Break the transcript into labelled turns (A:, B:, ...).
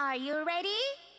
A: Are you ready?